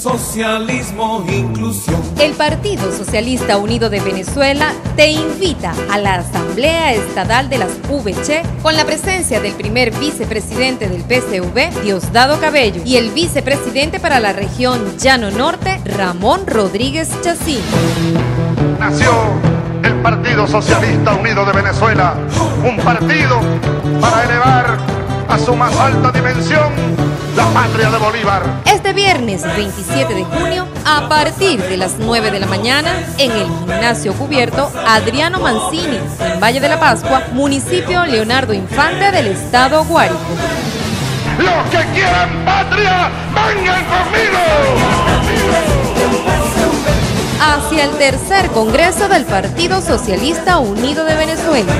Socialismo, inclusión. El Partido Socialista Unido de Venezuela te invita a la Asamblea Estadal de las VC con la presencia del primer vicepresidente del PCV, Diosdado Cabello, y el vicepresidente para la región Llano Norte, Ramón Rodríguez Chacín. Nació el Partido Socialista Unido de Venezuela, un partido para elevar a su más alta dimensión patria de Bolívar. Este viernes 27 de junio, a partir de las 9 de la mañana, en el gimnasio cubierto Adriano Mancini, en Valle de la Pascua, municipio Leonardo Infante del estado Guárico. Los que quieran patria, vengan conmigo. Hacia el tercer Congreso del Partido Socialista Unido de Venezuela.